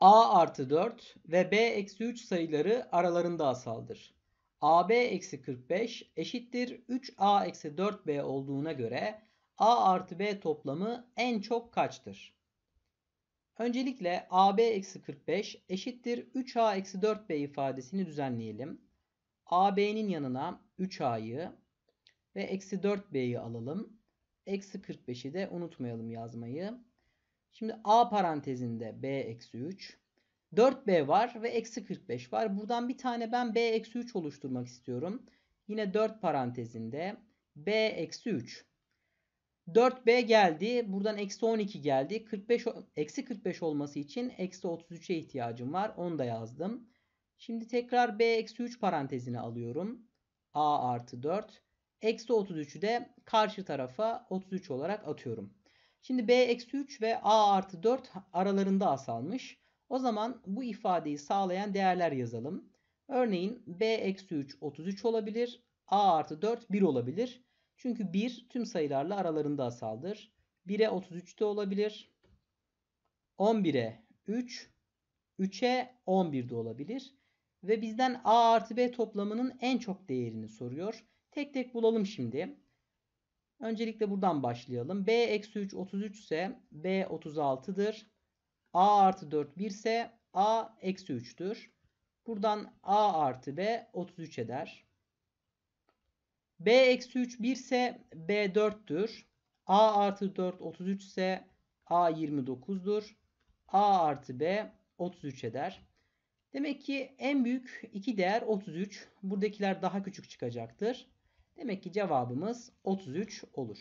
a artı 4 ve b eksi 3 sayıları aralarında asaldır. ab eksi 45 eşittir 3a eksi 4b olduğuna göre a artı b toplamı en çok kaçtır? Öncelikle ab eksi 45 eşittir 3a eksi 4b ifadesini düzenleyelim. ab'nin yanına 3a'yı ve eksi 4b'yi alalım. Eksi 45'i de unutmayalım yazmayı. Şimdi a parantezinde b eksi 3. 4b var ve eksi 45 var. Buradan bir tane ben b eksi 3 oluşturmak istiyorum. Yine 4 parantezinde b eksi 3. 4b geldi. Buradan eksi 12 geldi. 45, eksi 45 olması için eksi 33'e ihtiyacım var. Onu da yazdım. Şimdi tekrar b eksi 3 parantezine alıyorum. a artı 4. Eksi 33'ü de karşı tarafa 33 olarak atıyorum. Şimdi b eksi 3 ve a artı 4 aralarında asalmış. O zaman bu ifadeyi sağlayan değerler yazalım. Örneğin b eksi 3 33 olabilir. a artı 4 1 olabilir. Çünkü 1 tüm sayılarla aralarında asaldır. 1'e 33 de olabilir. 11'e 3, 3'e 11 de olabilir. Ve bizden a artı b toplamının en çok değerini soruyor. Tek tek bulalım şimdi. Öncelikle buradan başlayalım. b eksi 3 33 ise b 36'dır. a artı 4 1 ise a eksi 3'tür. Buradan a artı b 33 eder. b eksi 3 1 ise b 4'tür. a artı 4 33 ise a 29'dur. a artı b 33 eder. Demek ki en büyük iki değer 33. Buradakiler daha küçük çıkacaktır. Demek ki cevabımız 33 olur.